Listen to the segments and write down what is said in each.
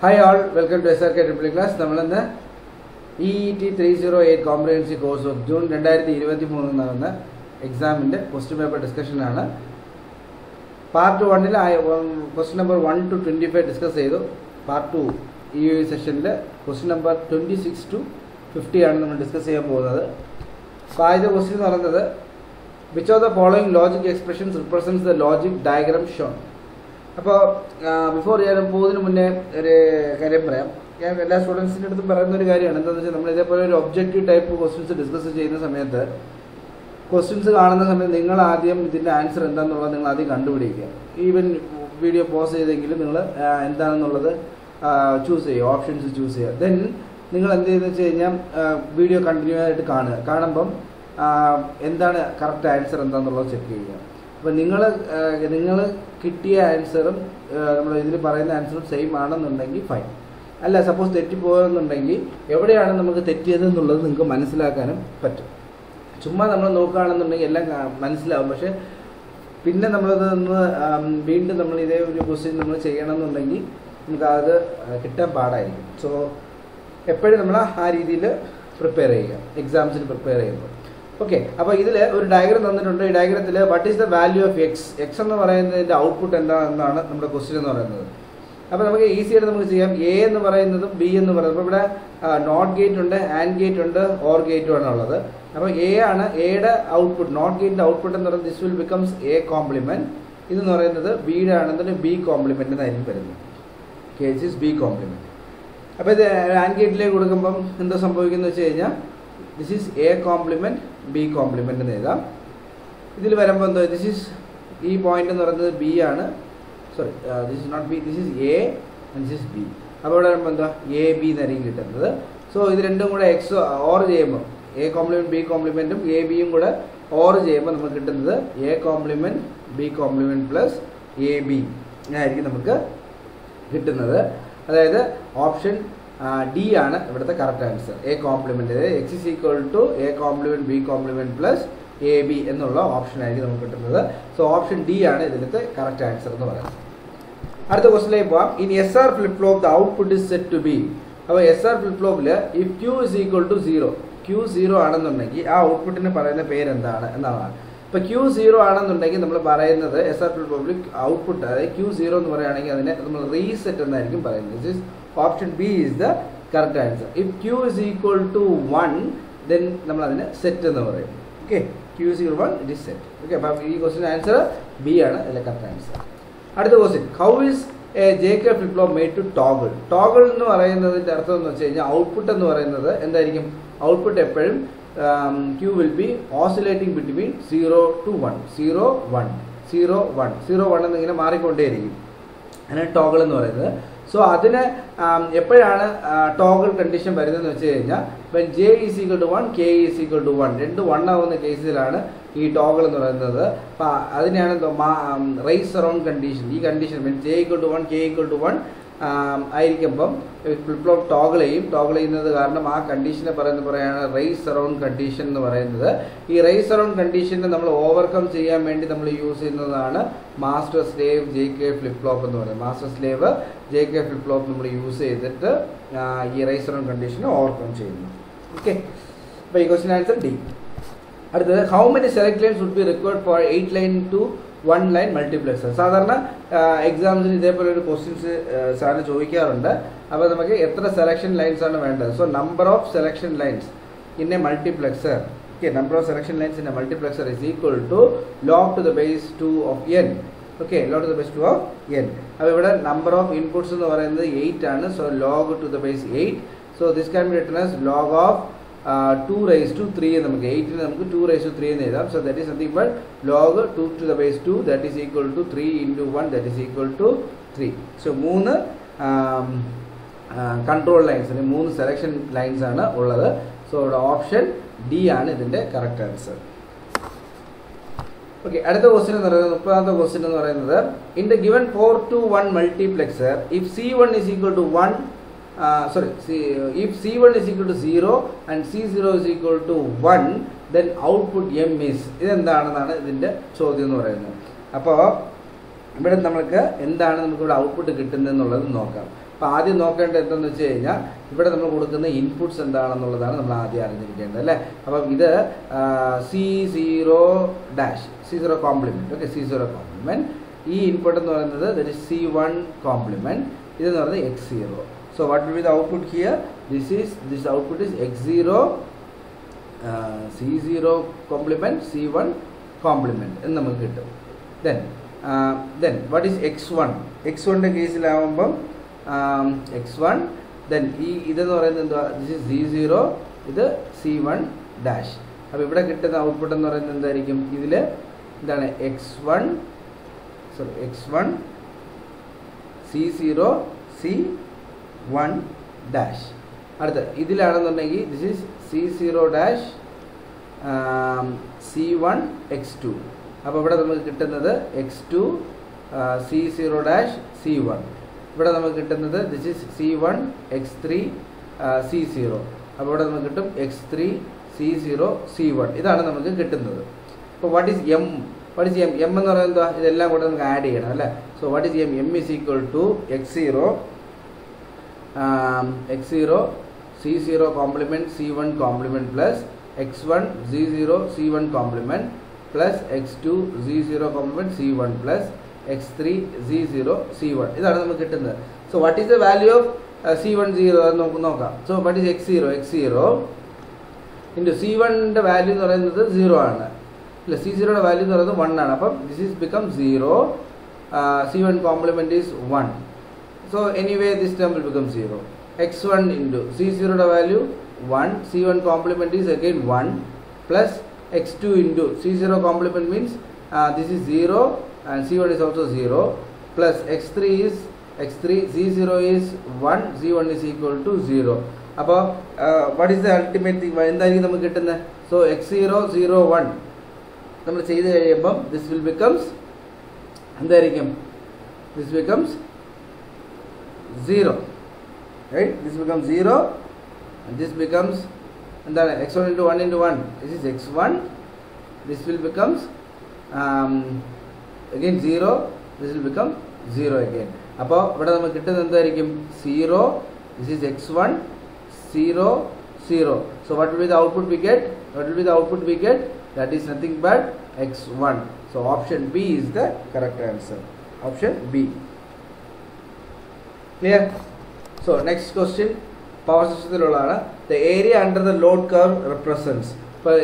Hi all welcome to S R K triple class നമ്മളിന്ന് E E T three zero eight comprehensive course of June രണ്ടായിരത്തി ഇരുപത്തി മൂന്നിൽ നടന്ന എക്സാമിന്റെ question paper ഡിസ്കഷനാണ് പാർട്ട് വണ്ണിൽ question number one two twenty five discuss ചെയ്തു. Part two ഈ സെഷനിൽ question number twenty six two fifty ആണ് നമ്മൾ ഡിസ്കസ് ചെയ്യാൻ പോകുന്നത്. അപ്പോൾ ആദ്യത്തെ ക്വസ്റ്റ്യൻ എന്ന് പറയുന്നത് which of the following logic expressions represents the logic diagram shown അപ്പോൾ ബിഫോർ ഞാൻ പോകുന്നതിന് മുന്നേ ഒരു കാര്യം പറയാം. ഞാൻ എല്ലാ സ്റ്റുഡൻസിന്റെ അടുത്തും പറയുന്ന ഒരു കാര്യമാണ്. എന്താണെന്ന് വെച്ചാൽ നമ്മൾ ഇതേപോലെ ഒരു ഒബ്ജക്റ്റീവ് ടൈപ്പ് ക്വസ്റ്റ്യൻസ് ഡിസ്കസ് ചെയ്യുന്ന സമയത്ത് ക്വസ്റ്റ്യൻസ് കാണുന്ന സമയത്ത് നിങ്ങൾ ആദ്യം ഇതിന്റെ ആൻസർ എന്താണെന്നുള്ളത് നിങ്ങൾ ആദ്യം കണ്ടുപിടിക്കുക. ഈവൻ വീഡിയോ പോസ് ചെയ്തെങ്കിലും നിങ്ങൾ എന്താണെന്നുള്ളത് ചൂസ് ചെയ്യുക. ഓപ്ഷൻസ് ചൂസ് ചെയ്യുക. ദെൻ നിങ്ങൾ എന്ത് ചെയ്യുന്നത് വെച്ച് കഴിഞ്ഞാൽ വീഡിയോ കണ്ടിന്യൂ ആയിട്ട് കാണുക. കാണുമ്പം എന്താണ് കറക്റ്റ് ആൻസർ എന്താണെന്നുള്ളത് ചെക്ക് ചെയ്യുക. അപ്പോൾ നിങ്ങൾ നിങ്ങൾ കിട്ടിയ ആൻസറും നമ്മൾ ഇതിൽ പറയുന്ന ആൻസറും സെയിം ആണെന്നുണ്ടെങ്കിൽ ഫൈൻ അല്ല സപ്പോസ് തെറ്റിപ്പോകുന്നുണ്ടെങ്കിൽ എവിടെയാണ് നമുക്ക് തെറ്റിയത് എന്നുള്ളത് നിങ്ങൾക്ക് മനസ്സിലാക്കാനും പറ്റും. ചുമ്മാ നമ്മൾ നോക്കുകയാണെന്നുണ്ടെങ്കിൽ എല്ലാം മനസ്സിലാവും. പക്ഷേ പിന്നെ നമ്മളത് ഒന്ന് വീണ്ടും നമ്മൾ ഇതേ ഒരു ക്വസ്റ്റ്യൻ നമ്മൾ ചെയ്യണമെന്നുണ്ടെങ്കിൽ നമുക്ക് കിട്ടാൻ പാടായിരിക്കും. സോ എപ്പോഴും നമ്മൾ ആ രീതിയിൽ പ്രിപ്പയർ ചെയ്യുക. എക്സാംസിന് പ്രിപ്പയർ ചെയ്യുമ്പോൾ. ഓക്കെ അപ്പോൾ ഇതിൽ ഒരു ഡയഗ്രം തന്നിട്ടുണ്ട്. ഈ ഡയഗ്രത്തിൽ what is the value of X X എന്ന് പറയുന്നതിന്റെ ഔട്ട്പുട്ട് എന്താണെന്നാണ് നമ്മുടെ ക്വസ്റ്റ്യൻ എന്ന് പറയുന്നത്. അപ്പോൾ നമുക്ക് ഈസി ആയിട്ട് നമുക്ക് ചെയ്യാം. എ എന്ന് പറയുന്നതും ബി എന്ന് പറയുന്നത്. അപ്പോൾ ഇവിടെ നോട്ട് ഗേറ്റ് ഉണ്ട് ആൻഡ് ഗേറ്റ് ഉണ്ട് ഓർ ഗേറ്റും ആണ് ഉള്ളത്. അപ്പോൾ എ ആണ് എയുടെ ഔട്ട്പുട്ട് നോട്ട് ഗേറ്റിന്റെ ഔട്ട്പുട്ട് എന്ന് പറയുന്നത് this will becomes A complement ഇതെന്ന് പറയുന്നത് ബിയുടെ ആണെന്നുണ്ടെങ്കിൽ ബി കോംപ്ലിമെന്റ് എന്നായിരിക്കും വരുന്നത്. കെ ഇസ് ബി കോംപ്ലിമെന്റ് അപ്പോൾ ഇത് ആൻഡ് ഗേറ്റിലേക്ക് കൊടുക്കുമ്പം എന്താ സംഭവിക്കുന്നത് വെച്ച് കഴിഞ്ഞാൽ this is A complement B complement എന്ന് എഴുതാം ഇതിൽ വരുമ്പോൾ എന്തോ ദിസ് ഈസ് ഈ പോയിന്റ് എന്ന് പറയുന്നത് ബി ആണ്. Sorry this is not B this is A this is B അപ്പോൾ ഇവിടെ വരുമ്പോൾ എന്താ? എ ബി എന്നായിരിക്കും കിട്ടുന്നത്. സോ ഇത് രണ്ടും കൂടെ എക്സ് ഓർ ചെയ്യുമ്പോൾ എ കോംപ്ലിമെന്റ് ബി കോംപ്ലിമെന്റും എ ബിയും കൂടെ ഓർ ചെയ്യുമ്പോൾ നമുക്ക് കിട്ടുന്നത് A complement B complement plus A B ഇങ്ങനെയായിരിക്കും നമുക്ക് കിട്ടുന്നത്. അതായത് ഓപ്ഷൻ ഡി ആണ് ഇവിടുത്തെ കറക്റ്റ് ആൻസർ എ കോംപ്ലിമെന്റ് അതായത് X is equal to A complement B complement plus A B എന്നുള്ള ഓപ്ഷൻ ആയിരിക്കും നമുക്ക് കിട്ടുന്നത്. സോ ഓപ്ഷൻ ഡി ആണ് ഇതിലത്തെ കറക്റ്റ് ആൻസർ എന്ന് പറയുന്നത്. അടുത്ത ക്വസ്റ്റിലേക്ക് പോവാം. In S R flip flop the output is set to be അപ്പോൾ S R flip ഫ്ലോപ്പിൽ if Q is equal to zero Q zero ആണെന്നുണ്ടെങ്കിൽ ആ ഔട്ട്പുട്ടിന് പറയുന്ന പേര് എന്താണ് എന്നാണ് ഇപ്പോൾ ക്യൂ സീറോ ആണെന്നുണ്ടെങ്കിൽ നമ്മൾ പറയുന്നത് എസ് ആർ ഫ്ലിപ്പ് ഫ്ലോപ്പിൽ ഔട്ട്പുട്ട് അതായത് ക്യൂ സീറോ എന്ന് പറയുകയാണെങ്കിൽ അതിനെ നമ്മൾ റീസെറ്റ് എന്നായിരിക്കും പറയുന്നത്. Option B is the correct answer if Q is equal to one then നമ്മൾ അതിന് സെറ്റ് എന്ന് പറയും. Okay Q is equal one it is set okay അപ്പം ഈ ക്വസ്റ്റിന്റെ ആൻസർ ബി ആണ് അതിലെ കറക്റ്റ് ആൻസർ അടുത്ത question how is a J K flip flop made to toggle toggle എന്ന് പറയുന്നതിന്റെ അർത്ഥം എന്ന് വെച്ച് കഴിഞ്ഞാൽ ഔട്ട്പുട്ട് എന്ന് പറയുന്നത് എന്തായിരിക്കും? ഔട്ട്പുട്ട് എപ്പോഴും Q will be oscillating between zero to one zero one zero one zero one എന്നിങ്ങനെ മാറിക്കൊണ്ടേയിരിക്കും. അങ്ങനെ ടോഗിൾ എന്ന് പറയുന്നത് സോ അതിന് എപ്പോഴാണ് ടോഗിൾ കണ്ടീഷൻ വരുന്നതെന്ന് വെച്ച് കഴിഞ്ഞാൽ when J is equal to one K is equal to one രണ്ട് വൺ ആവുന്ന കേസിലാണ് ഈ ടോഗിൾ എന്ന് പറയുന്നത്. അപ്പം അതിനെയാണ് റൈസ് അറൗണ്ട് കണ്ടീഷൻ ഈ condition J equal to one K equal to one ആയിരിക്കുമ്പം flop toggle ചെയ്യും. ടോഗിൾ ചെയ്യുന്നത് കാരണം ആ കണ്ടീഷനെ പറയുന്ന പറയാണ് റൈസ് അറൗണ്ട് കണ്ടീഷൻ എന്ന് പറയുന്നത്. ഈ റൈസ് അറൗണ്ട് കണ്ടീഷനെ നമ്മൾ ഓവർകം ചെയ്യാൻ വേണ്ടി നമ്മൾ യൂസ് ചെയ്യുന്നതാണ് master slave J K flop എന്ന് പറയുന്നത്. Master slave J K flop നമ്മൾ യൂസ് ചെയ്തിട്ട് ഈ റൈസ് അറൗണ്ട് കണ്ടീഷനെ ഓവർകം ചെയ്യുന്നു. ഓക്കെ അപ്പോൾ ഈ ക്വസ്റ്റ്യൻ ആൻസർ ഡി അടുത്തത് how many select lines would be required for eight line to one line multiplexer സാധാരണ എക്സാംസിന് ഇതേപോലെ ഒരു ക്വസ്റ്റ്യൻസ് സാറിന് ചോദിക്കാറുണ്ട്. അപ്പോൾ നമുക്ക് എത്ര സെലക്ഷൻ ലൈൻസ് ആണ് വേണ്ടത്? So number of selection lines in a multiplexer okay number of selection lines in a multiplexer is equal to log to the base two of N okay log to the base two of N അപ്പോൾ ഇവിടെ number of inputs എന്ന് പറയുന്നത് eight ആണ്. So log to the base eight so this can be written as log of two raise to three നമുക്ക് എയ്റ്റിന് നമുക്ക് two raise to three എന്ന് എഴുതാം. So that is something but log two to the base two that is equal to three into one that is equal to three so മൂന്ന് control lines അല്ലെങ്കിൽ മൂന്ന് selection lines ആണ് ഉള്ളത്. So ഇവിടെ option D ആണ് ഇതിന്റെ correct answer okay അടുത്ത question എന്ന് പറയുന്നത് മുപ്പതാമത്തെ ക്വസ്റ്റ്യൻ എന്ന് പറയുന്നത് in the given four to one multiplexer if C one is equal to one sorry if C one is equal to zero and C zero is equal to one then output M is ഇതെന്താണെന്നാണ് ഇതിന്റെ ചോദ്യം എന്ന് പറയുന്നത്. അപ്പോൾ ഇവിടെ നമ്മൾക്ക് എന്താണ് നമുക്ക് ഇവിടെ ഔട്ട്പുട്ട് കിട്ടുന്നത് എന്നുള്ളത് നോക്കാം. അപ്പോൾ ആദ്യം നോക്കേണ്ടത് എന്തെന്ന് വെച്ച് കഴിഞ്ഞാൽ ഇവിടെ നമ്മൾ കൊടുക്കുന്ന ഇൻപുട്സ് എന്താണെന്നുള്ളതാണ് നമ്മൾ ആദ്യം അറിഞ്ഞിരിക്കേണ്ടത് അല്ലേ? അപ്പം ഇത് C zero dash C zero complement okay C zero complement ഈ ഇൻപുട്ട് എന്ന് പറയുന്നത് that is C one complement ഇതെന്ന് പറയുന്നത് X zero will be the output here this is this output is X zero C zero complement C one complement എന്ന് നമുക്ക് കിട്ടും. Then then what is X one X വണ്ണിന്റെ കേസിലാവുമ്പം X one then ഈ ഇതെന്ന് പറയുന്നത് എന്തുവാ? ദിസ് ഇസ് സി സീറോ ഇത് സി വൺ ഡാഷ് അപ്പോൾ ഇവിടെ കിട്ടുന്ന ഔട്ട്പുട്ട് എന്ന് പറയുന്നത് എന്തായിരിക്കും? ഇതിൽ എന്താണ്? X one sorry X one C zero C one dash അടുത്ത ഇതിലാണെന്നുണ്ടെങ്കിൽ this is C zero dash C one X two അപ്പോൾ ഇവിടെ നമുക്ക് കിട്ടുന്നത് X two C zero dash C one ഇവിടെ നമുക്ക് കിട്ടുന്നത് this is C one X three C zero അപ്പോൾ ഇവിടെ നമുക്ക് കിട്ടും X three C zero C one ഇതാണ് നമുക്ക് കിട്ടുന്നത്. അപ്പോൾ what is M what is M M എന്ന് പറയുന്നത് ഇതെല്ലാം കൂടെ നമുക്ക് ആഡ് ചെയ്യണം അല്ലേ? So what is M M is equal to X zero X zero C zero complement C one complement plus X one C zero C one complement plus X two C zero complement C one plus X three C zero C one ഇതാണ് നമുക്ക് കിട്ടുന്നത്. So what is the value of C one zero നമുക്ക് നോക്കാം. So what is X zero X zero into C വണ്ണിന്റെ value എന്ന് പറയുന്നത് zero ആണ്. ഇല്ല സി സീറോയുടെ വാല്യൂ എന്ന് പറയുന്നത് വൺ ആണ്. അപ്പം this is become zero C one complement is one so anyway this term will become zero X one into C സീറോയുടെ value one C one complement is again one plus X two into C zero complement means this is zero and C1 is also 0 plus X3 is X3 C0 is 1 C1 is equal to 0 അപ്പോൾ what is the ultimate thing എന്തായിരിക്കും നമുക്ക് കിട്ടുന്നത് so X zero zero one നമ്മൾ ചെയ്ത് കഴിയുമ്പം this will becomes എന്തായിരിക്കും this becomes zero right this become zero this becomes എന്താണ് X one into one into one this is X one this will becomes again 0 this will become 0 again അപ്പോൾ ഇവിടെ നമുക്ക് കിട്ടുന്നത് എന്തായിരിക്കും zero this is X one zero zero so what will be the output we get what will be the output we get that is nothing but X one so option B is the correct answer option B Clear so next question power സിസ്റ്റത്തിലുള്ളതാണ് the area under the load curve represents ഇപ്പോൾ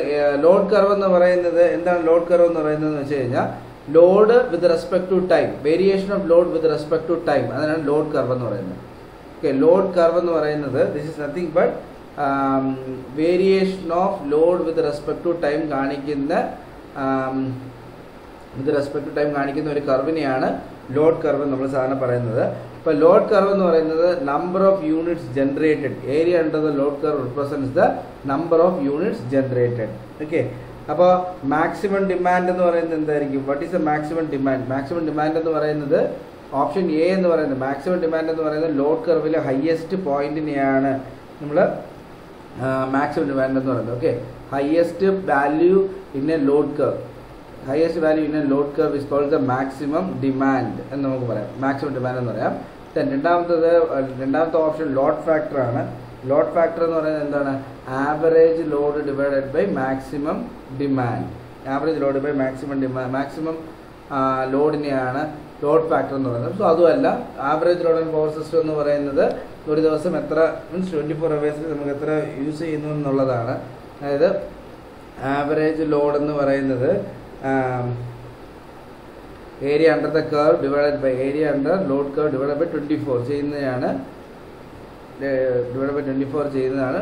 load curve എന്ന് പറയുന്നത് എന്താണ് load curve എന്ന് പറയുന്നത് എന്ന് വെച്ച് കഴിഞ്ഞാൽ load with respect to time variation of load with respect to time അതിനാണ് ലോഡ് കർവ് എന്ന് പറയുന്നത്. ഓക്കെ ലോഡ് കർവ് എന്ന് പറയുന്നത് this is nothing but variation of load with respect to time കാണിക്കുന്ന വിത്ത് റെസ്പെക്ട് ടു ടൈം കാണിക്കുന്ന ഒരു കർവിനെയാണ് load curve നമ്മൾ സാധാരണ പറയുന്നത്. ഇപ്പോൾ ലോഡ് കർവ് എന്ന് പറയുന്നത് number of units generated area under the load curve represents the number of units generated okay അപ്പോൾ മാക്സിമം ഡിമാൻഡ് എന്ന് പറയുന്നത് എന്തായിരിക്കും? What is a maximum demand maximum demand എന്ന് പറയുന്നത് ഓപ്ഷൻ എ എന്ന് പറയുന്നത് മാക്സിമം ഡിമാൻഡ് എന്ന് പറയുന്നത് ലോഡ് കർവിലെ ഹയസ്റ്റ് പോയിന്റിനെയാണ് നമ്മൾ മാക്സിമം ഡിമാൻഡ് എന്ന് പറയുന്നത്. Okay highest value in a load curve highest value in a load curve is called the maximum demand എന്ന് നമുക്ക് പറയാം. മാക്സിമം ഡിമാൻഡ് എന്ന് പറയാം. ദെൻ രണ്ടാമത്തത് രണ്ടാമത്തെ ഓപ്ഷൻ ലോഡ് ഫാക്ടർ ആണ്. ലോഡ് ഫാക്ടർ എന്ന് പറയുന്നത് എന്താണ്? Average load divided by maximum demand average load by maximum demand maximum ലോഡിനെയാണ് load factor എന്ന് പറയുന്നത്. സോ അതുമല്ല average load and power system എന്ന് പറയുന്നത് ഒരു ദിവസം എത്ര മീൻസ് ട്വന്റി ഫോർ അവേഴ്സിൽ നമുക്ക് എത്ര യൂസ് ചെയ്യുന്നു എന്നുള്ളതാണ്. അതായത് ആവറേജ് ലോഡ് എന്ന് പറയുന്നത് area under the curve divided by area under load curve divide by twenty four ചെയ്യുന്നതാണ് ഡിവൈഡ് ബൈ ട്വന്റി ഫോർ ചെയ്യുന്നതാണ്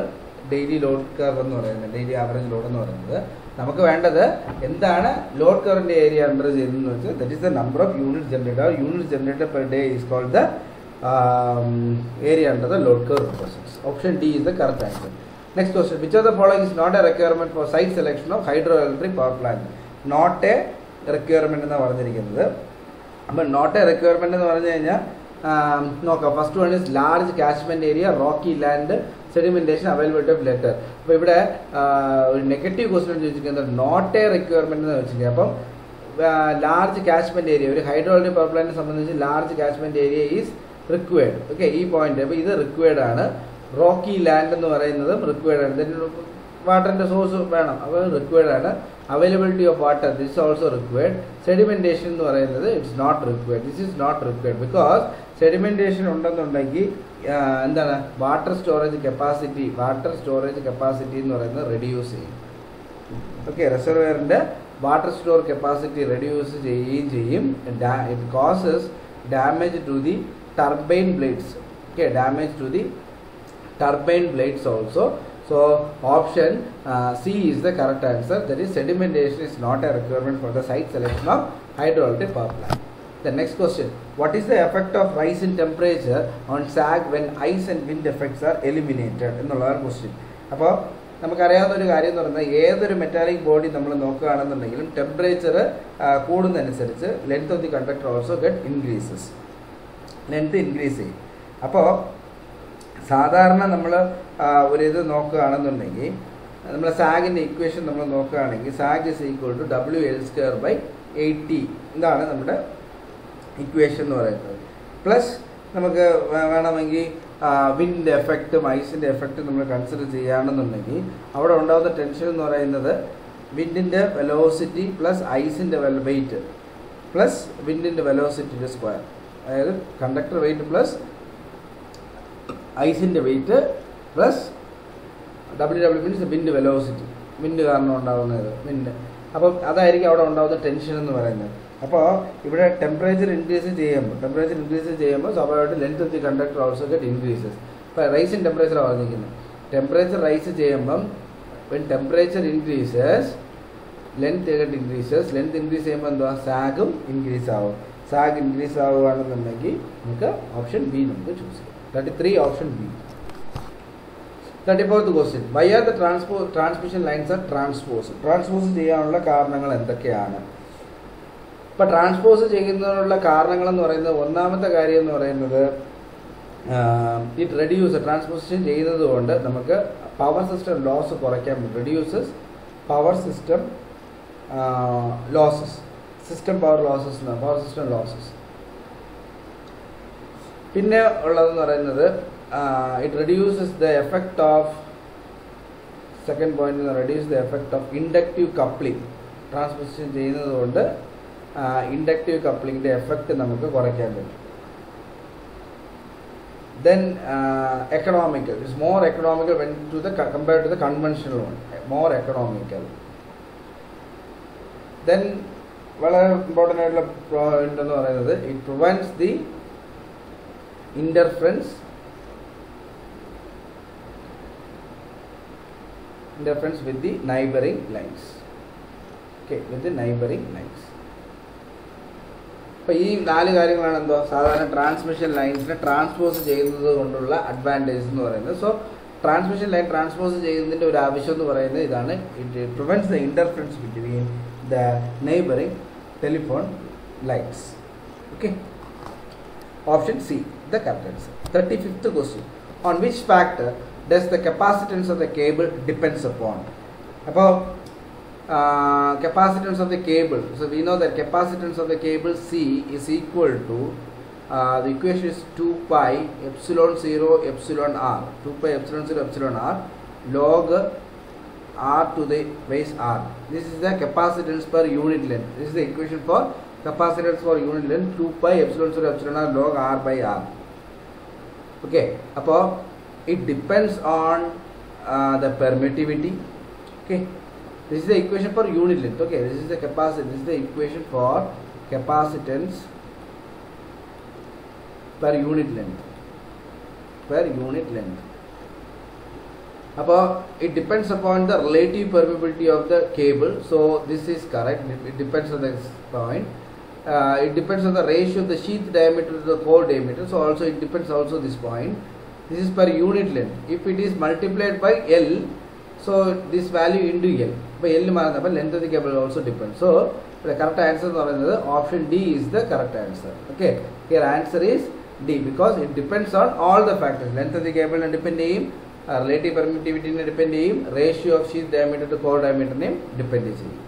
ഡെയിലി ലോഡ് കർവ് എന്ന് പറയുന്നത് ഡെയിലി ആവറേജ് ലോഡ് എന്ന് പറയുന്നത്. നമുക്ക് വേണ്ടത് എന്താണ് ലോഡ് കർവിന്റെ ഏരിയ അണ്ടർ ചെയ്യുന്നതെന്ന് വെച്ചാൽ that is the number of unit generator unit generator per day is called the area under the load curve process option D is the correct answer next question which of the following is not a requirement for site selection of hydro electric power plant not a requirement എന്നാണ് പറഞ്ഞിരിക്കുന്നത്. അപ്പം not a requirement എന്ന് പറഞ്ഞു കഴിഞ്ഞാൽ നോക്കാം. First one is large catchment area rocky land sedimentation availability of letter അപ്പോൾ ഇവിടെ ഒരു നെഗറ്റീവ് ക്വസ്റ്റൻ ചോദിച്ചിരിക്കുന്നത് നോട്ട് എ റിക്വയർമെന്റ് എന്ന് വെച്ചിരിക്കുന്നത് അപ്പം ലാർജ് കാച്ച്മെന്റ് ഏരിയ ഒരു ഹൈഡ്രോളജി പവർ പ്ലാന്റിനെ സംബന്ധിച്ച് large catchment area is required okay ഈ പോയിന്റ് അപ്പോൾ ഇത് റിക്വയർഡ് ആണ്. റോക്കി ലാൻഡ് എന്ന് പറയുന്നതും റിക്വയർഡ് ആണ്. ഇതിന് സോഴ്സ് വേണം. അപ്പോൾ റിക്വയർഡ് ആണ്. Availability of water this also required sedimentation എന്ന് പറയുന്നത് it's not required this is not required because sedimentation ഉണ്ടെന്നുണ്ടെങ്കിൽ എന്താണ്? Water storage capacity water storage capacity എന്ന് പറയുന്നത് റെഡ്യൂസ് ചെയ്യും. ഓക്കെ റിസർവെയറിന്റെ വാട്ടർ സ്റ്റോർ കപ്പാസിറ്റി റെഡ്യൂസ് ചെയ്യുകയും ചെയ്യും. It causes damage to the turbine blades okay damage to the turbine blades also. So option uh, C is the correct answer. That is sedimentation is not a requirement for the site selection of hydroelectric power plant. The next question. What is the effect of rise in temperature on sag when ice and wind effects are eliminated? എന്നുള്ളതാണ് question അപ്പോൾ നമുക്കറിയാവുന്ന ഒരു കാര്യം എന്ന് പറഞ്ഞാൽ ഏതൊരു metallic body നമ്മൾ നോക്കുകയാണെന്നുണ്ടെങ്കിലും temperature കൂടുന്നതനുസരിച്ച് length of the conductor also get increases length increase ചെയ്യും അപ്പോൾ സാധാരണ നമ്മൾ ഒരു ഇത് നോക്കുകയാണെന്നുണ്ടെങ്കിൽ നമ്മൾ സാഗിന്റെ ഇക്വേഷൻ നമ്മൾ നോക്കുകയാണെങ്കിൽ sag is equal to W L square by eighty ഇതാണ് നമ്മുടെ ഇക്വേഷൻ എന്ന് പറയുന്നത്. പ്ലസ് നമുക്ക് വേണമെങ്കിൽ വിൻഡ് എഫക്റ്റും ഐസിന്റെ എഫക്റ്റും നമ്മൾ കൺസിഡർ ചെയ്യുകയാണെന്നുണ്ടെങ്കിൽ അവിടെ ഉണ്ടാകുന്ന ടെൻഷൻ എന്ന് പറയുന്നത് വിൻഡിന്റെ വെലോസിറ്റി പ്ലസ് ഐസിന്റെ വെയിറ്റ് പ്ലസ് വിൻഡിന്റെ വെലോസിറ്റിയുടെ സ്ക്വയർ അതായത് conductor weight plus ഐസിന്റെ weight plus W W means wind velocity wind കാരണം ഉണ്ടാകുന്നത് വിൻഡ് അപ്പം അതായിരിക്കും അവിടെ ഉണ്ടാകുന്ന ടെൻഷൻ എന്ന് പറയുന്നത്. അപ്പോൾ ഇവിടെ ടെമ്പറേച്ചർ ഇൻക്രീസ് ചെയ്യുമ്പോൾ ടെമ്പറേച്ചർ ഇൻക്രീസ് ചെയ്യുമ്പോൾ സ്വാഭാവികമായിട്ട് length of the conductor also get increases ഇപ്പോൾ റൈസ് ഇൻ ടെമ്പറേച്ചർ പറഞ്ഞിരിക്കുന്നത് ടെമ്പറേച്ചർ റൈസ് ചെയ്യുമ്പം when temperature increases length get increases length increase ചെയ്യുമ്പോൾ എന്തുവാ? സാഗും ഇൻക്രീസ് ആവും. സാഗ് ഇൻക്രീസ് ആവുകയാണെന്നുണ്ടെങ്കിൽ നമുക്ക് ഓപ്ഷൻ ബി നമുക്ക് ചൂസ് ചെയ്യാം. Thirty three option B thirty fourth question why are the ട്രാൻസ്പോ transmission lines are transpose transpose ചെയ്യാനുള്ള കാരണങ്ങൾ എന്തൊക്കെയാണ്? ഇപ്പം ട്രാൻസ്പോസ് ചെയ്യുന്നതിനുള്ള കാരണങ്ങളെന്ന് പറയുന്നത് ഒന്നാമത്തെ കാര്യം എന്ന് പറയുന്നത് ഈ റെഡ്യൂസ് ട്രാൻസ്പോസിഷൻ ചെയ്യുന്നത് കൊണ്ട് നമുക്ക് പവർ സിസ്റ്റം ലോസ് കുറയ്ക്കാൻ reduces power system losses system power losses power system losses പിന്നെ ഉള്ളതെന്ന് പറയുന്നത് it the effect of second point is reduce the effect of inductive coupling. Transmission ചെയ്യുന്നതുകൊണ്ട് ഇൻഡക്റ്റീവ് കപ്ലിങ്ങിന്റെ എഫക്റ്റ് നമുക്ക് കുറയ്ക്കാൻ പറ്റും. Then economical it's more economical when to the compared to the conventional one. More economical then വളരെ important ആയിട്ടുള്ള point എന്ന് പറയുന്നത് it prevents the interference interference with the neighboring lines. Okay with the neighboring lines. അപ്പോൾ ഈ നാല് കാര്യങ്ങളാണ് എന്തോ സാധാരണ ട്രാൻസ്മിഷൻ ലൈൻസിനെ ട്രാൻസ്പോസ് ചെയ്യുന്നത് കൊണ്ടുള്ള അഡ്വാന്റേജ് എന്ന് പറയുന്നത്. സോ ട്രാൻസ്മിഷൻ ലൈൻ ട്രാൻസ്പോസ് ചെയ്യുന്നതിന്റെ ഒരു ആവശ്യം എന്ന് പറയുന്നത് ഇതാണ്. It prevents the interference between the neighbouring telephone lines okay Option C, the correct answer. 35th question. On which factor does the capacitance of the cable depends upon. About uh, capacitance of the cable. So we know that capacitance of the cable C is equal to uh, the equation is 2 pi epsilon 0 epsilon r 2 pi epsilon 0 epsilon r log r to the base r. This is the capacitance per unit length. This is the equation for capacitance for unit length 2 pi epsilon 0 epsilon r log r by r. Okay. Upon it depends on uh, the permittivity okay? This is the equation for unit length okay? This is the capacity this is the equation for capacitance per unit length per unit length. It depends upon the relative permeability of the cable so this is correct it depends on this point. Uh, it depends on the ratio of the sheath diameter to the core diameter so also it depends also this point. Is per unit length if it is multiplied by L so this value into L അപ്പോൾ L മാറുന്നത് അപ്പോൾ length of the cable also depend so ഇവിടെ correct answer എന്ന് പറയുന്നത് option D is the correct answer okay here answer is D because it depends on all the factors length of the കേബിളിനെ depend ചെയ്യും relative പെർമിറ്റിവിറ്റിനെ depend ചെയ്യും ratio of sheath diameter to core ഡയമീറ്ററിനെയും depend ചെയ്യും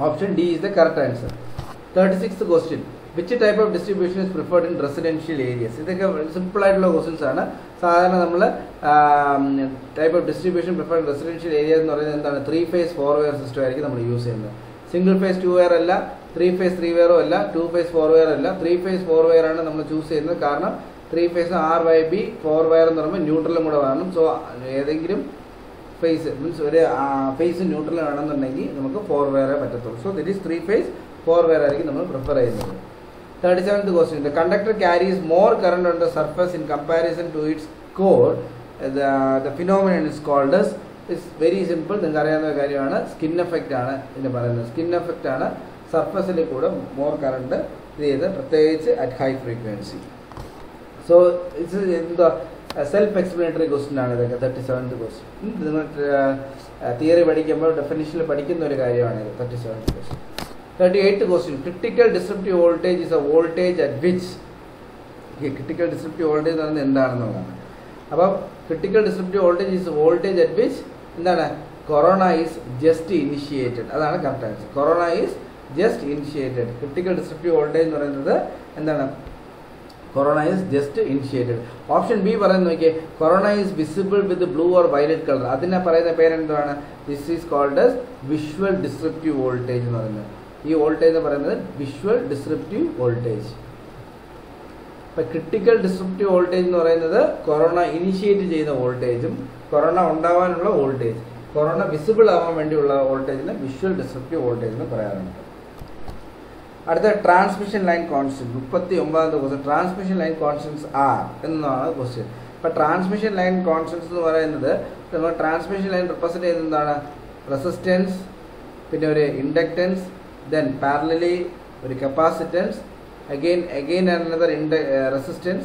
option D is the correct answer thirty six question which type of distribution is preferred in residential areas ഇതൊക്കെ simple ആയിട്ടുള്ള questions ആണ്. സാധാരണ നമ്മൾ type of distribution preferred residential area എന്ന് പറയുന്നത് എന്താണ്? Three phase four wire system ആയിരിക്കും നമ്മൾ യൂസ് ചെയ്യുന്നത്. സിംഗിൾ ഫേസ് ടു വെയർ അല്ല ത്രീ ഫേസ് ത്രീ വെയറോ അല്ല ടു ഫേസ് ഫോർ വെയർ അല്ല. ത്രീ ഫേസ് ഫോർ വെയർ ആണ് നമ്മൾ ചൂസ് ചെയ്യുന്നത്. കാരണം three phase R Y B four wire എന്ന് പറയുമ്പോൾ ന്യൂട്രലും കൂടെ വേണം. സോ ഏതെങ്കിലും ഫേസ് മീൻസ് ഒരു ഫേസ് ന്യൂട്രൽ വേണമെന്നുണ്ടെങ്കിൽ നമുക്ക് ഫോർ വെയറേ പറ്റത്തുള്ളൂ. So that is three phase four wire ആയിരിക്കും നമ്മൾ പ്രിഫർ ചെയ്യുന്നത്. Thirty seventh question the conductor carries more current on the surface in comparison to its core the phenomenon is called is very simple നിങ്ങൾക്ക് അറിയാവുന്ന കാര്യമാണ്. Skin effect ആണ് ഇതിന് പറയുന്നത്. Skin effect ആണ് സർഫസിൽ കൂടെ മോർ കറണ്ട് ഇത് ചെയ്ത് പ്രത്യേകിച്ച് at high frequency so it's എന്താ സെൽഫ് എക്സ്പ്ലനേറ്ററി ക്വസ്റ്റ്യൻ ആണ് ഇതൊക്കെ തേർട്ടി സെവൻത്ത് ക്വസ്റ്റ്യൻ നിങ്ങൾ തിയറി പഠിക്കുമ്പോൾ ഡെഫിനിഷനിൽ പഠിക്കുന്ന ഒരു കാര്യമാണ് ഇത് thirty seventh question thirty question. Critical disruptive voltage is a voltage at which? Critical disruptive voltage എന്ന് എന്താണെന്ന് നോക്കാം. അപ്പം critical disruptive voltage is voltage at which എന്താണ്? കൊറോണ ഈസ് ജസ്റ്റ് ഇനിഷ്യേറ്റഡ് അതാണ് correct answer corona is just initiated critical disruptive voltage എന്ന് പറയുന്നത് എന്താണ്? Corona is just initiated option B പറയുന്നത് നോക്കിയേ. Corona is visible with blue or violet colour അതിനെ പറയുന്ന പേരെന്താണ് this is called visual disruptive voltage എന്ന് പറയുന്നത്. ഈ വോൾട്ടേജ് എന്ന് പറയുന്നത് വിഷ്വൽ ഡിസ്ക്രിപ്റ്റീവ് വോൾട്ടേജ് ഇപ്പം ക്രിട്ടിക്കൽ ഡിസ്ക്രിപ്റ്റീവ് വോൾട്ടേജ് എന്ന് പറയുന്നത് കൊറോണ ഇനിഷ്യേറ്റ് ചെയ്യുന്ന വോൾട്ടേജും കൊറോണ ഉണ്ടാവാനുള്ള വോൾട്ടേജ് കൊറോണ വിസിബിൾ ആവാൻ വേണ്ടിയുള്ള വോൾട്ടേജിനെ വിഷ്വൽ ഡിസ്ക്രിപ്റ്റീവ് വോൾട്ടേജ് എന്ന് പറയാറുണ്ട്. അടുത്ത ട്രാൻസ്മിഷൻ ലൈൻ കോൺസ്റ്റന്റ് മുപ്പത്തി ഒമ്പതാമത്തെ question transmission line constants are എന്നാണ് ക്വസ്റ്റ്യൻ ഇപ്പം ട്രാൻസ്മിഷൻ ലൈൻ കോൺസ്റ്റൻസ് എന്ന് പറയുന്നത് നമ്മൾ ട്രാൻസ്മിഷൻ ലൈൻ റിപ്രസെന്റ് ചെയ്യുന്നത് എന്താണ്? റെസിസ്റ്റൻസ് പിന്നെ ഒരു ഇൻഡക്റ്റൻസ് ദെൻ parallelly ഒരു capacitance again again another ind- uh, resistance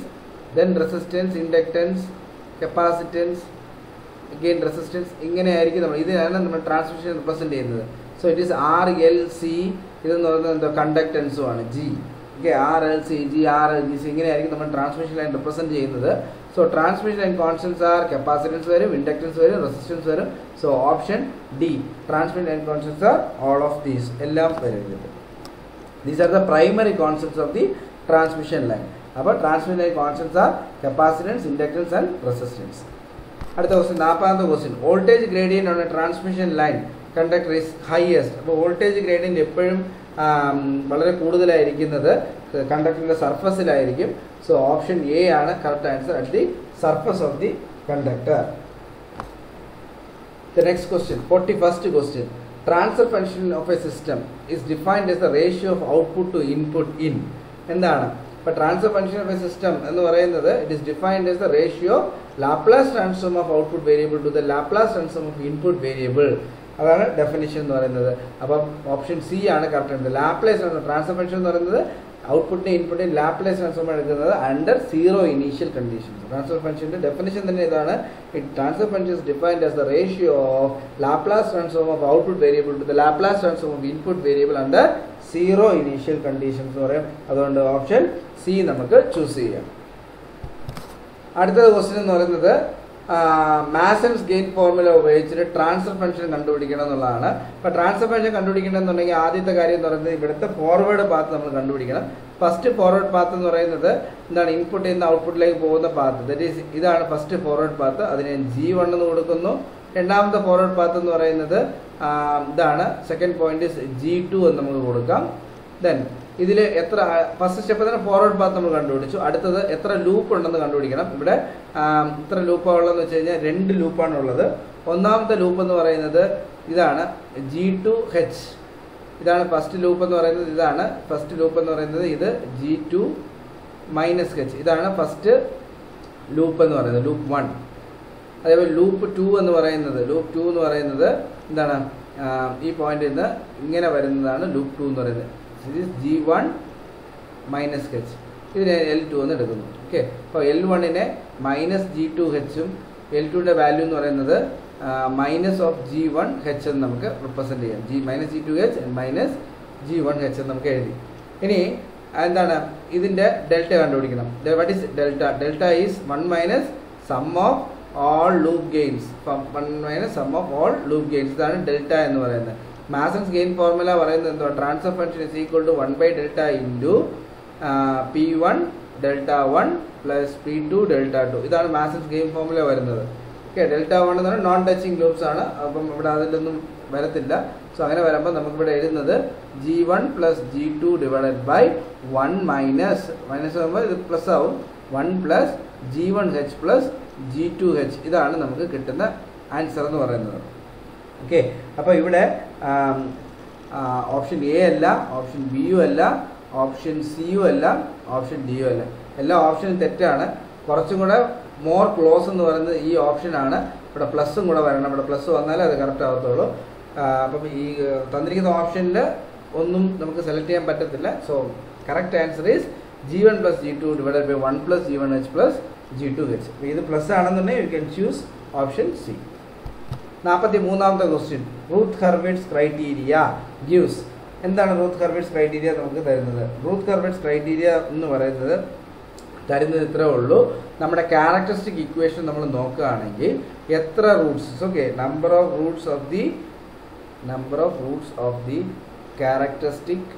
then resistance inductance capacitance again resistance ഇങ്ങനെയായിരിക്കും നമ്മൾ ഇതിനാണ് നമ്മൾ ട്രാൻസ്മിഷൻ റിപ്രസെന്റ് ചെയ്യുന്നത്. So it is R L C ഇതെന്ന് പറയുന്നത് എന്തോ കണ്ടക്ടൻസും ആണ് G okay R L C G R L G C ഇങ്ങനെയായിരിക്കും നമ്മൾ ട്രാൻസ്മിഷൻ ലൈൻ റിപ്രസെന്റ് ചെയ്യുന്നത്. So transmission line constants are capacitance വരും ഇൻഡക്ടൻസ് വരും റെസിസ്റ്റൻസ് വരും so option D transmission line constants are all of these എല്ലാം വരുന്നത് these are the primary concepts of the transmission line. അപ്പോൾ transmission line constants are capacitance inductance and resistance അടുത്ത question നാൽപ്പതാമത്തെ question voltage gradient on a transmission line conductor is highest അപ്പോൾ voltage gradient എപ്പോഴും വളരെ കൂടുതലായിരിക്കുന്നത് കണ്ടക്ടറിന്റെ സർഫസിലായിരിക്കും സോ ഓപ്ഷൻ എ ആണ് correct answer at the surface of the conductor The next question, 41st question. Transfer function of a system is defined as the ratio of output to input in. എന്താണ്? ഇപ്പൊ transfer function of a system എന്ന് പറയുന്നത് it is defined as the ratio Laplace transform of output variable to the Laplace transform of input variable അതാണ് definition എന്ന് പറയുന്നത്. അപ്പം option C ആണ് correct answer Laplace transfer function എന്ന് പറയുന്നത് ഔട്ട്പുട്ടിനെ ഇൻപുട്ടിന്റെ ലാപ്ലേസ് ട്രാൻസ്ഫോം എടുക്കുന്നത് under zero initial conditions transfer ഫംഗ്ഷന്റെ ഡെഫിനേഷൻ തന്നെ ഇതാണ്. Transfer function is defined as the ratio of Laplace transform of output variable to the Laplace transform of input variable under zero initial conditions എന്ന് പറയും. അതുകൊണ്ട് option C നമുക്ക് choose ചെയ്യാം. അടുത്ത question എന്ന് പറയുന്നത് മാസൻസ് ഗെയിൻ ഫോർമുല ഉപയോഗിച്ചിട്ട് transfer function കണ്ടുപിടിക്കണം എന്നുള്ളതാണ്. അപ്പോൾ ട്രാൻസ്ഫർ ഫംഗ്ഷൻ കണ്ടുപിടിക്കണമെന്നുണ്ടെങ്കിൽ ആദ്യത്തെ കാര്യം എന്ന് പറയുന്നത് ഇവിടുത്തെ ഫോർവേഡ് പാത്ത് നമ്മൾ കണ്ടുപിടിക്കണം. ഫസ്റ്റ് ഫോർവേഡ് പാത്ത് എന്ന് പറയുന്നത് എന്താണ്? ഇൻപുട്ടിൽ നിന്ന് ഔട്ട്പുട്ടിലേക്ക് പോകുന്ന പാത്ത് ദറ്റ് ഈസ് ഇതാണ് ഫസ്റ്റ് ഫോർവേഡ് പാത്ത് അതിന് ജി വൺ എന്ന് കൊടുക്കുന്നു. രണ്ടാമത്തെ ഫോർവേഡ് പാത്ത് എന്ന് പറയുന്നത് ഇതാണ്. സെക്കൻഡ് പോയിന്റ് ജി ടു എന്ന് നമുക്ക് കൊടുക്കാം. ദെൻ ഇതിൽ എത്ര ഫസ്റ്റ് സ്റ്റെപ്പ് തന്നെ ഫോർവേഡ് പാത്ത് നമ്മൾ കണ്ടുപിടിച്ചു. അടുത്തത് എത്ര ലൂപ്പ് ഉണ്ടെന്ന് കണ്ടുപിടിക്കണം. ഇവിടെ എത്ര ലൂപ്പാണ് ഉള്ളതെന്ന് വെച്ച് കഴിഞ്ഞാൽ രണ്ട് ലൂപ്പാണ് ഉള്ളത്. ഒന്നാമത്തെ ലൂപ്പ് എന്ന് പറയുന്നത് ഇതാണ് ജി ടു ഹെച്ച് ഇതാണ് ഫസ്റ്റ് ലൂപ്പ് എന്ന് പറയുന്നത് ഇതാണ്. ഫസ്റ്റ് ലൂപ്പ് എന്ന് പറയുന്നത് ഇത് ജി ടു മൈനസ് ഹെച്ച് ഇതാണ് ഫസ്റ്റ് ലൂപ്പ് എന്ന് പറയുന്നത് ലൂപ്പ് വൺ അതേപോലെ ലൂപ്പ് ടു എന്ന് പറയുന്നത് ലൂപ്പ് ടു എന്ന് പറയുന്നത് എന്താണ്? ഈ പോയിന്റിൽ നിന്ന് ഇങ്ങനെ വരുന്നതാണ് ലൂപ്പ് ടു എന്ന് പറയുന്നത്. ജി വൺ മൈനസ് ഹെച്ച് ഇതിനെ എൽ ടു എന്ന് എടുക്കുന്നു. ഓക്കെ അപ്പോൾ എൽ വണ്ണിനെ മൈനസ് ജി ടു ഹെച്ചും എൽ ടുവിന്റെ വാല്യൂ എന്ന് പറയുന്നത് minus of G one H എന്ന് നമുക്ക് റിപ്രസെന്റ് ചെയ്യാം. G minus G two H minus G one H എന്ന് നമുക്ക് എഴുതി. ഇനി എന്താണ്? ഇതിന്റെ ഡെൽറ്റ കണ്ടുപിടിക്കണം. What is delta delta is one minus sum of all loop gains one minus sum of all loop gains ഇതാണ് ഡെൽറ്റ എന്ന് പറയുന്നത്. മാസൻസ് ഗെയിൻ ഫോർമുല പറയുന്നത് എന്തോ transfer function is equal to one by delta into P one delta one plus P two delta two ഇതാണ് Mason's gain formula വരുന്നത്. Okay delta one എന്ന് പറഞ്ഞാൽ non touching loops ആണ്. അപ്പം ഇവിടെ അതിലൊന്നും വരത്തില്ല. സോ അങ്ങനെ വരുമ്പോൾ നമുക്കിവിടെ എഴുതുന്നത് G one plus G two divided by one minus minus ആകുമ്പോൾ ഇത് പ്ലസ് ആവും. One plus G one H plus G two H ഇതാണ് നമുക്ക് കിട്ടുന്ന ആൻസർ എന്ന് പറയുന്നത്. ഓക്കെ അപ്പോൾ ഇവിടെ ഓപ്ഷൻ എ അല്ല ഓപ്ഷൻ ബി യു അല്ല ഓപ്ഷൻ സി യു അല്ല ഓപ്ഷൻ ഡി യു അല്ല. എല്ലാ ഓപ്ഷനും തെറ്റാണ്. കുറച്ചും കൂടെ മോർ ക്ലോസ് എന്ന് പറയുന്നത് ഈ ഓപ്ഷനാണ് ഇവിടെ പ്ലസ്സും കൂടെ വരണം. ഇവിടെ പ്ലസ് വന്നാലേ അത് കറക്റ്റ് ആകത്തുള്ളൂ അപ്പം ഈ തന്നിരിക്കുന്ന ഓപ്ഷനിൽ ഒന്നും നമുക്ക് സെലക്ട് ചെയ്യാൻ പറ്റത്തില്ല. So correct answer is G one plus G two divide by one plus G one H plus G two H ഇത് പ്ലസ് ആണെന്നുണ്ടെങ്കിൽ you can choose option C നാൽപ്പത്തി മൂന്നാമത്തെ question Routh Hurwitz criteria gives എന്താണ് Routh Hurwitz criteria നമുക്ക് തരുന്നത്? Ruth Hurwitz criteria എന്ന് പറയുന്നത് തരുന്നത് ഇത്രേ ഉള്ളൂ. നമ്മുടെ ക്യാരക്ടറിസ്റ്റിക് ഇക്വേഷൻ നമ്മൾ നോക്കുകയാണെങ്കിൽ എത്ര roots okay number of roots of the number of roots of the characteristic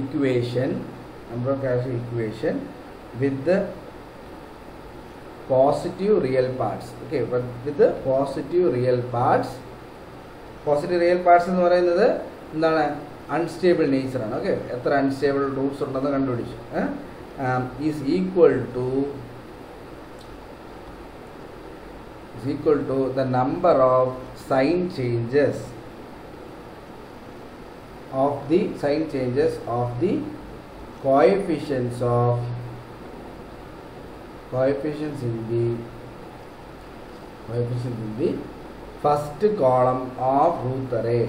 equation number of characteristic equation with positive real parts okay with positive real parts positive real parts എന്ന് പറയുന്നത് എന്താണ് unstable നേച്ചറാണ് okay എത്ര unstable roots ഉണ്ടെന്ന് കണ്ടുപിടിച്ചു is equal to is equal to the number of sign changes of the sign changes of the coefficients of coefficients in the coefficients in the first column of root array.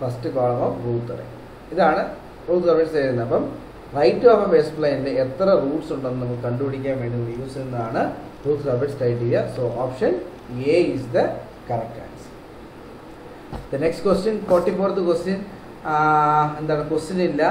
First column of root array. ഇതാണ് Routh service ചെയ്യുന്നത്. അപ്പം right of A base പ്ലെയിനിൽ എത്ര Roots ഉണ്ടെന്ന് നമുക്ക് കണ്ടുപിടിക്കാൻ വേണ്ടി use ചെയ്യുന്നതാണ് Routh service criteria so option A is the correct answer the next question forty fourth question എന്താണ് ക്വസ്റ്റ്യൻ ഇല്ല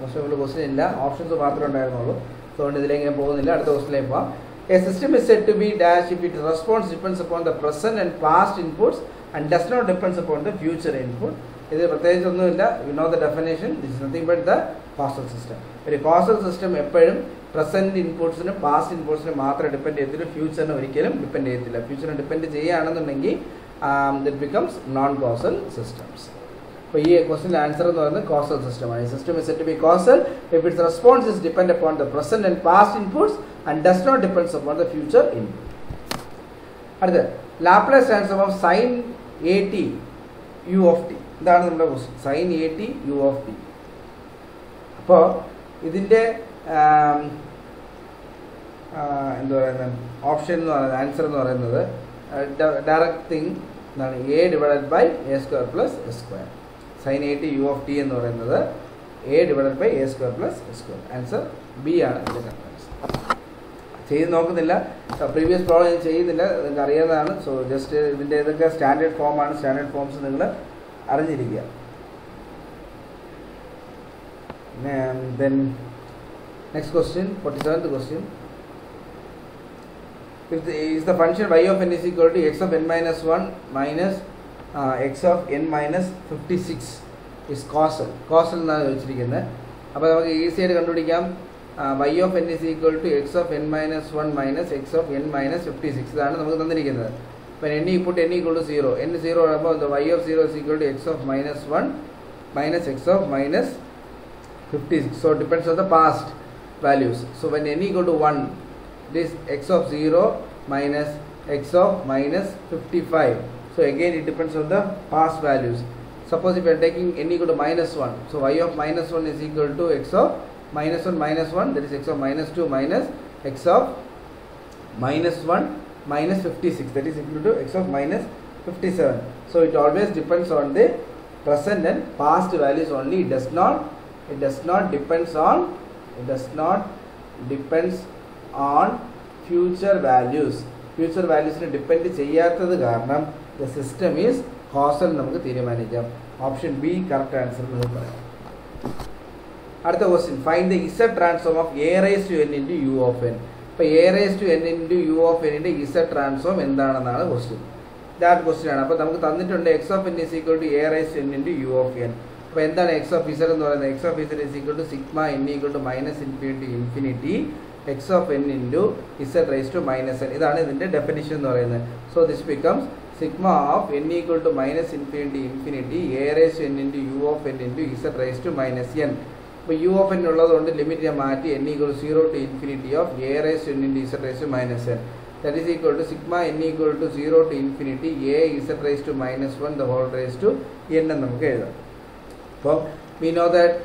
ക്വസ്റ്റ്യൻ ക്വസ്റ്റ്യൻ ഇല്ല ഓപ്ഷൻസ് മാത്രമേ ഉണ്ടായിരുന്നുള്ളൂ. അതുകൊണ്ട് ഇതിലേക്ക് പോകുന്നില്ല. അടുത്ത ക്വസ്റ്റിലേക്ക് പോവാം. A system is said to be dash if it response depends upon the present and past inputs and does not depends upon the future input ഇത് പ്രത്യേകിച്ചൊന്നുമില്ല we know the definition this nothing but the causal system ഒരു causal system എപ്പോഴും present ഇൻപുട്സിനും past ഇൻപുട്സിനും മാത്രമേ depend ചെയ്യത്തില്ല. ഫ്യൂച്ചറിനെ ഒരിക്കലും depend ചെയ്യത്തില്ല. ഫ്യൂച്ചറിനെ ഡിപ്പെൻഡ് ചെയ്യുകയാണെന്നുണ്ടെങ്കിൽ it becomes non causal systems അപ്പോൾ ഈ ക്വസ്റ്റിന്റെ ആൻസർ എന്ന് പറയുന്നത് കോസൽ സിസ്റ്റമാണ് ഈ system is said be causal if its response is depend upon the present and past inputs and does not depends upon the future input അടുത്ത് Laplace transform of sine A T U of T ഇതാണ് നമ്മുടെ question sine A T U of T അപ്പോൾ ഇതിന്റെ എന്താ പറയുന്നത്? Option എന്ന് പറയുന്നത് answer എന്ന് പറയുന്നത് ഡയറക്റ്റ് തിങ് എന്താണ് A divided by A square plus A square sine A T U of T എന്ന് പറയുന്നത് A divided by A square plus A square answer B ആണ് ഇതിന്റെ ആൻസർ ചെയ്ത് നോക്കുന്നില്ല. പ്രീവിയസ് പ്രോബ്ലം ഞാൻ ചെയ്യുന്നില്ല. നിങ്ങൾക്ക് അറിയാവുന്നതാണ്. സോ ജസ്റ്റ് ഇതിന്റെ ഇതൊക്കെ സ്റ്റാൻഡേർഡ് ഫോമാണ് സ്റ്റാൻഡേർഡ് ഫോംസ് നിങ്ങൾ അറിഞ്ഞിരിക്കുക. Then next question forty seventh question if the, is the function y of n is to x of n minus 1 minus uh, x of n minus 56 is causal causal എന്നാണ് ചോദിച്ചിരിക്കുന്നത് അപ്പോൾ നമുക്ക് easy ആയിട്ട് കണ്ടുപിടിക്കാം y of n is equal to x of n minus 1 minus x of n minus 56 ഇതാണ് നമുക്ക് തന്നിരിക്കുന്നത് അപ്പോൾ n put n equal to 0 n 0 ആകുമ്പോൾ the y of 0 is equal to x of minus 1 minus x of minus 56 so it depends on the past values so when n equal to 1 this x of 0 minus x of minus 55 So again it depends on the past values. Suppose if you are taking n equal to minus 1. So y of minus 1 is equal to x of minus 1 minus 1 that is x of minus 2 minus x of minus 1 minus 56 that is equal to x of minus 57. So it always depends on the present and past values only it does not it does not depends on it does not depends on future values future values ne depend cheyathadu values. The system is causal നമുക്ക് തീരുമാനിക്കാം. Option B correct answer നമുക്ക് പറയാം. അടുത്ത question find the Z transform of A raise to N into U of N ഇപ്പോൾ A raise to N into U of എന്നിന്റെ Z transform എന്താണെന്നാണ് question that question ആണ്. അപ്പോൾ നമുക്ക് തന്നിട്ടുണ്ട് X of N is equal to A raise N into U of N അപ്പോൾ എന്താണ് X of Z എന്ന് പറയുന്നത്? X of Z is equal to sigma N equal to minus infinity infinity X of N into Z raise to minus N ഇതാണ് ഇതിന്റെ definition എന്ന് പറയുന്നത്. So this becomes sigma of N equal to minus infinity infinity A raise N into U of N into Z raise to minus N അപ്പോൾ U of N ഉള്ളതുകൊണ്ട് limit ഞാൻ മാറ്റി N equal zero to infinity of A raise N into Z raise to minus N that is equal to sigma N equal to zero to infinity A Z raise to minus one the whole raise to N എന്ന് നമുക്ക് എഴുതാം. അപ്പോൾ we know that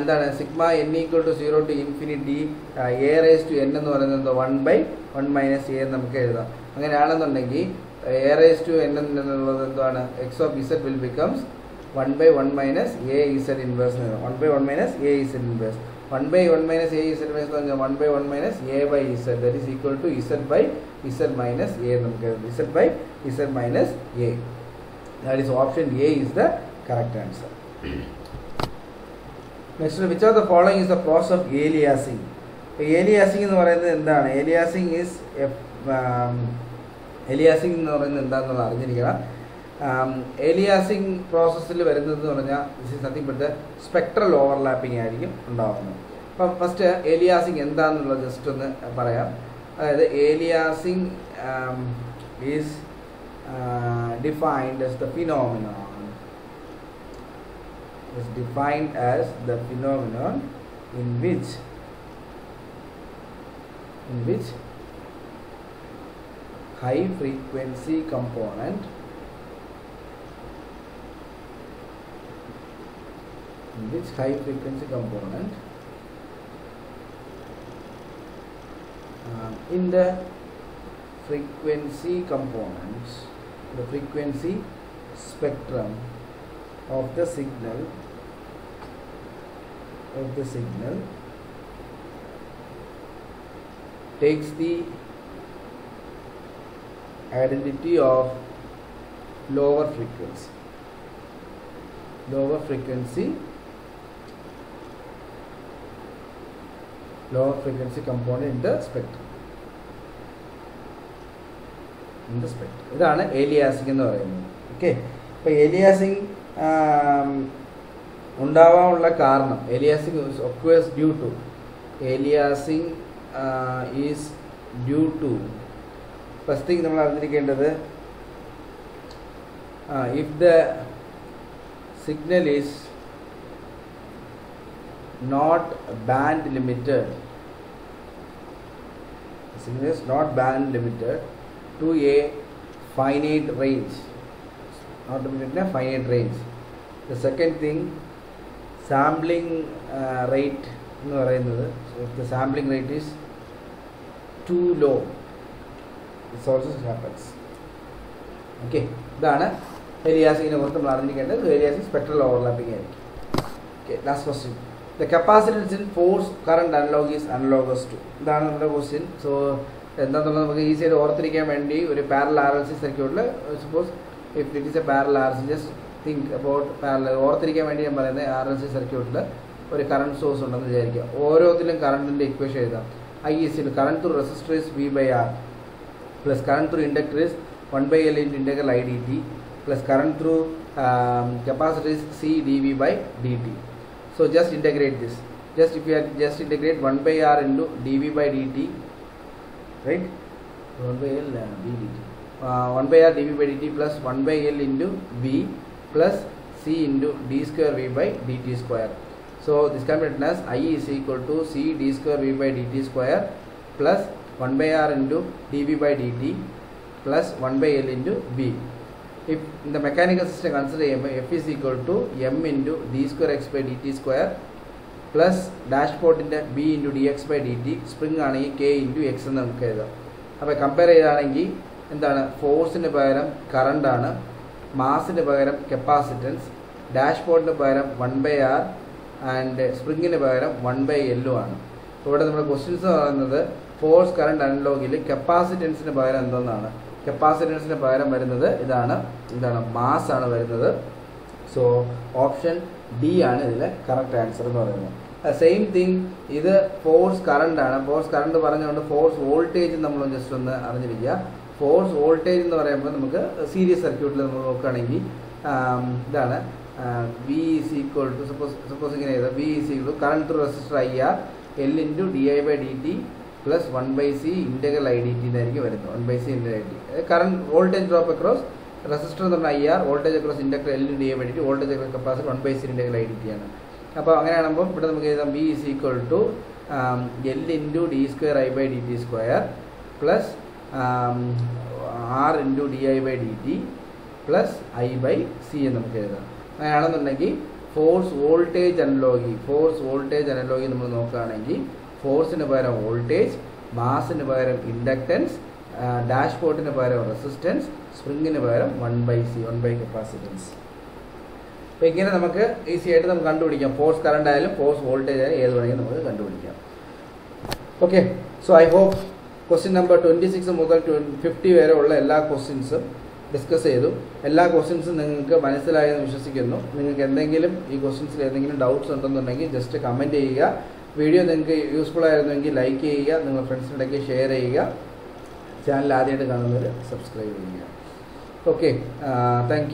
എന്താണ് sigma N equal to zero to infinity A raise to N എന്ന് പറയുന്നത് one by one minus A നമുക്ക് എഴുതാം. അങ്ങനെയാണെന്നുണ്ടെങ്കിൽ എ റേസ് ടു എൻ എന്നുള്ളത് എന്താണ്? X of Z will becomes one by one minus A Z inverse എന്ന് one by one minus A Z inverse one by one minus A Z inverse എന്ന് പറഞ്ഞാൽ one by one minus A by Z that is equal to Z by Z minus A നമുക്ക് എഴുതാം. Z by Z minus A that is option A is the correct answer next which of the following is the process of aliasing aliasing എന്ന് പറയുന്നത് എന്താണ്? Aliasing is aliasing എന്ന് പറയുന്നത് എന്താണെന്നുള്ളത് അറിഞ്ഞിരിക്കണം. Aliasing പ്രോസസ്സിൽ വരുന്നത് എന്ന് പറഞ്ഞാൽ this is nothing but spectral overlapping ആയിരിക്കും ഉണ്ടാകുന്നത് അപ്പം ഫസ്റ്റ് ഏലിയാസിങ് എന്താണെന്നുള്ളത് ജസ്റ്റ് ഒന്ന് പറയാം. അതായത് aliasing is defined as the phenomenon is defined as the phenomenon in which? In which? High frequency component. In which high frequency component? Uh, in the frequency components the frequency spectrum of the signal of the signal takes the identity of lower frequency lower frequency lower frequency component in the spectrum in the spectrum ഇതാണ് aliasing എന്ന് പറയുന്നത് okay ഇപ്പോൾ aliasing ഉണ്ടാവാനുള്ള കാരണം aliasing occurs due to aliasing is due to first thing നമ്മൾ അറിഞ്ഞിരിക്കേണ്ടത് if the signal is not band limited signal is not band limited to a finite range not limited in a finite range the second thing sampling uh, rate എന്ന് പറയുന്നത് if the sampling rate is too low this also happens. Okay ഇതാണ് ഹെലിയാസിനെ കുറിച്ച് നമ്മൾ അറിഞ്ഞിരിക്കേണ്ടത്. Aliasing spectral overlapping ആയിരിക്കും. Okay last question the capacitance in force current analog is analogous to ഇതാണ് നമ്മുടെ ക്വസ്റ്റ്യൻ സോ എന്താണെന്നുള്ളത് നമുക്ക് ഈസി ആയിട്ട് ഓർത്തിരിക്കാൻ വേണ്ടി ഒരു പാരൽ ആർ എൽ സി സർക്യൂട്ടിൽ suppose if it is a parallel R C just think about parallel ഓർത്തിരിക്കാൻ വേണ്ടി ഞാൻ പറയുന്നത് ആർ എൽ സി സർക്യൂട്ടിൽ ഒരു കറണ്ട് സോഴ്സ് ഉണ്ടെന്ന് വിചാരിക്കുക. ഓരോത്തിലും കറണ്ടിന്റെ ഇക്വേഷൻ എഴുതാം. I ഈസിൽ current resistor is V by R plus current through inductor is 1 by L into integral idt plus current through um, capacitor is C dV by dt. So just integrate this. Just if you are just integrate 1 by R into dV by dt, right? 1 by L uh, dt. Uh, 1 by R dV by dt plus 1 by L into V plus C into d square V by dt square. So this can be written as I is equal to C d square V by dt square plus 1 by r into dv by dt plus 1 by l into in if in the mechanical system consider m f is equal to m into d square x by dt square dash ബോർഡിന്റെ B into D X by D T spring ആണെങ്കിൽ K into X എന്ന് നമുക്ക് എഴുതാം. അപ്പോൾ compare ചെയ്താണെങ്കിൽ എന്താണ്? ഫോഴ്സിന് പകരം കറണ്ടാണ് മാസിന് പകരം capacitance dash ബോർഡിന് പകരം വൺ ബൈ ആർ ആൻഡ് സ്പ്രിങ്ങിന് പകരം വൺ ബൈ എല്ലു ആണ്. ഇവിടെ നമ്മുടെ ക്വസ്റ്റ്യൻസ് പറയുന്നത് ഫോഴ്സ് കറണ്ട് അനലോഗിൽ കപ്പാസിറ്റൻസിന് പകരം എന്തെന്നാണ്? കപ്പാസിറ്റൻസിന് പകരം വരുന്നത് ഇതാണ്. എന്താണ് മാസ് ആണ് വരുന്നത്. സോ ഓപ്ഷൻ ഡി ആണ് ഇതിലെ കറക്റ്റ് ആൻസർ എന്ന് പറയുന്നത്. സെയിം തിങ് ഇത് ഫോഴ്സ് കറണ്ട് ആണ്. ഫോഴ്സ് കറണ്ട് പറഞ്ഞുകൊണ്ട് ഫോഴ്സ് വോൾട്ടേജ് നമ്മൾ ജസ്റ്റ് ഒന്ന് അറിഞ്ഞിരിക്കുക. ഫോഴ്സ് വോൾട്ടേജ് എന്ന് പറയുമ്പോൾ നമുക്ക് സീരീസ് സർക്യൂട്ടിൽ നമ്മൾ നോക്കുകയാണെങ്കിൽ ഇതാണ് V is equal to suppose suppose ഇങ്ങനെ ചെയ്താൽ V is equal to current resistor I R L into D I by D T plus one by C integral I D T എന്നായിരിക്കും വരുന്നത്. One by C inter I T current voltage drop across resistor എന്ന് പറഞ്ഞാൽ I R voltage across inductor L D വേണ്ടിയിട്ട് D voltage across capacity one by C integral I D T ആണ്. അപ്പോൾ അങ്ങനെയാകുമ്പോൾ ഇവിടെ നമുക്ക് എഴുതാം B is equal to L into D square I by D T square plus R into D I by D T plus I by C എന്ന് നമുക്ക് എഴുതാം. അങ്ങനെയാണെന്നുണ്ടെങ്കിൽ force voltage analogy force voltage analogy നമ്മൾ നോക്കുകയാണെങ്കിൽ ഫോഴ്സിന് പകരം voltage മാസിന് പകരം inductance dash ബോർഡിന് പകരം റെസിസ്റ്റൻസ് സ്പ്രിങ്ങിന് പകരം one by C one by capacitance. അപ്പോൾ ഇങ്ങനെ നമുക്ക് ഈസി ആയിട്ട് നമുക്ക് കണ്ടുപിടിക്കാം. ഫോഴ്സ് കറണ്ട് ആയാലും ഫോഴ്സ് വോൾട്ടേജ് ആയാലും ഏത് വേണമെങ്കിലും നമുക്ക് കണ്ടുപിടിക്കാം. Okay so I hope question number twenty six മുതൽ ഫിഫ്റ്റി വരെ ഉള്ള എല്ലാ ക്വസ്റ്റ്യൻസും ഡിസ്കസ് ചെയ്തു. എല്ലാ ക്വസ്റ്റ്യൻസും നിങ്ങൾക്ക് മനസ്സിലായെന്ന് വിശ്വസിക്കുന്നു. നിങ്ങൾക്ക് എന്തെങ്കിലും ഈ ക്വസ്റ്റ്യൻസിൽ എന്തെങ്കിലും ഡൗട്ട്സ് ഉണ്ടെന്നുണ്ടെങ്കിൽ ജസ്റ്റ് കമന്റ് ചെയ്യുക. വീഡിയോ നിങ്ങൾക്ക് യൂസ്ഫുൾ ആയിരുന്നുവെങ്കിൽ ലൈക്ക് ചെയ്യുക നിങ്ങൾ ഫ്രണ്ട്സിനിടയ്ക്ക് ഷെയർ ചെയ്യുക. ചാനൽ ആദ്യമായിട്ട് കാണുന്നവർ സബ്സ്ക്രൈബ് ചെയ്യുക. Okay thank